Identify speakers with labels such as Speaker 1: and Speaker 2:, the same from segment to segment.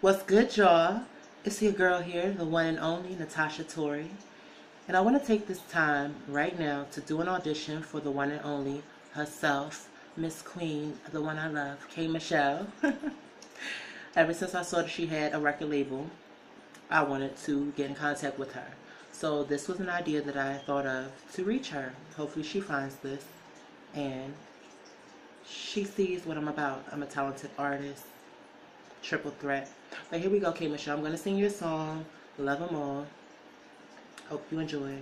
Speaker 1: What's good, y'all? It's your girl here, the one and only Natasha Tori. And I want to take this time right now to do an audition for the one and only herself, Miss Queen, the one I love, K. Michelle. Ever since I saw that she had a record label, I wanted to get in contact with her. So this was an idea that I thought of to reach her. Hopefully she finds this and she sees what I'm about. I'm a talented artist, triple threat. But here we go, K. Michelle. I'm going to sing you a song, Love 'em All. Hope you enjoy.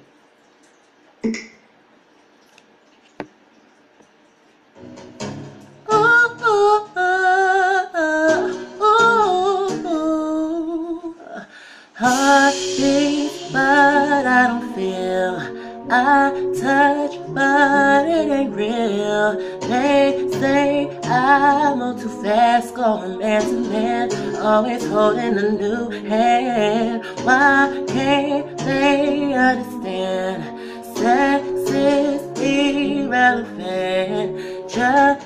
Speaker 1: Heart but I don't feel. I it ain't real. They say I move too fast, going man to man, always holding a new hand. Why can't they understand? Sex is irrelevant, just